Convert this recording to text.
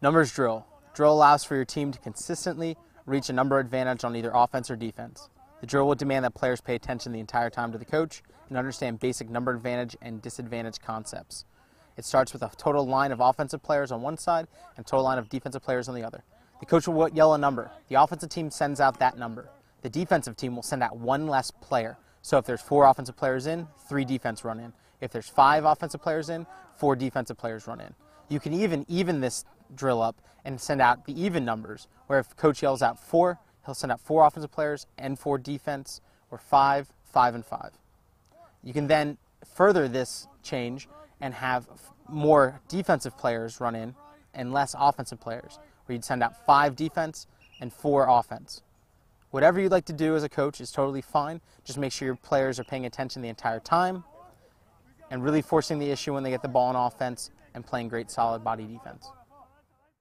Numbers drill. Drill allows for your team to consistently reach a number advantage on either offense or defense. The drill will demand that players pay attention the entire time to the coach and understand basic number advantage and disadvantage concepts. It starts with a total line of offensive players on one side and total line of defensive players on the other. The coach will yell a number. The offensive team sends out that number. The defensive team will send out one less player. So if there's four offensive players in, three defense run in. If there's five offensive players in, four defensive players run in. You can even even this drill up and send out the even numbers, where if coach yells out four, he'll send out four offensive players and four defense, or five, five, and five. You can then further this change and have more defensive players run in and less offensive players, where you'd send out five defense and four offense. Whatever you'd like to do as a coach is totally fine. Just make sure your players are paying attention the entire time and really forcing the issue when they get the ball on offense and playing great solid body defense.